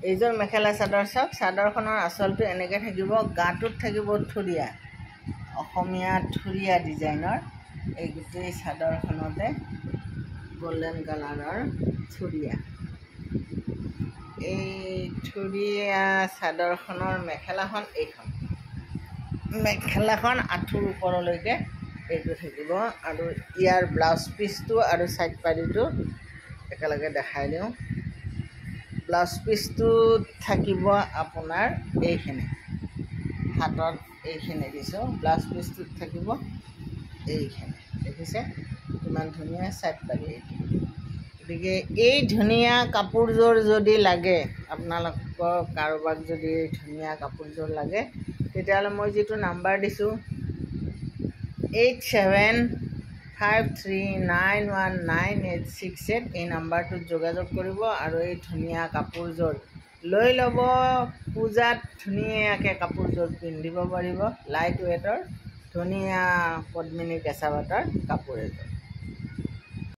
এইযোৰ মেখেলা চাদৰ চাওক চাদৰখনৰ আচলটো এনেকৈ থাকিব গাটোত থাকিব থুৰীয়া। অসমীয়া থুৰীয়া ডিজাইনৰ এই গোটেই চাদৰখনতে গল্ডেন কালাৰৰ থুৰীয়া। এই থুৰীয়া চাদৰখনৰ মেখেলাখন এইখন। মেখেলাখন আঁঠুৰ ওপৰলৈকে এইটো থাকিব আৰু ইয়াৰ ব্লাউজ পিচটো আৰু ছাইড পাৰিটো একেলগে দেখাই দিওঁ। ব্লাউজ পিচটোত থাকিব আপোনাৰ এইখিনি। হাতত এইখিনি দিছোঁ ব্লাউজ পিচটোত থাকিব এইখিনি। দেখিছে? কিমান ধুনীয়া ছাইড পাৰি এইটো। গতিকে এই ধুনীয়া কাপোৰযোৰ যদি লাগে আপোনালোকৰ কাৰোবাক যদি ধুনীয়া কাপোৰযোৰ লাগে তেতিয়াহ'লে মই যিটো নাম্বাৰ দিছোঁ eight seven five three nine one nine eight six eight এই নাম্বাৰটোত যোগাযোগ কৰিব আৰু এই ধুনীয়া কাপোৰযোৰ লৈ ল'ব। পূজাত ধুনীয়াকৈ কাপোৰযোৰ পিন্ধিব পাৰিব। লাইট ৱেটৰ ধুনীয়া পদ্মিনী কেঁচা পাতৰ কাপোৰ এযোৰ।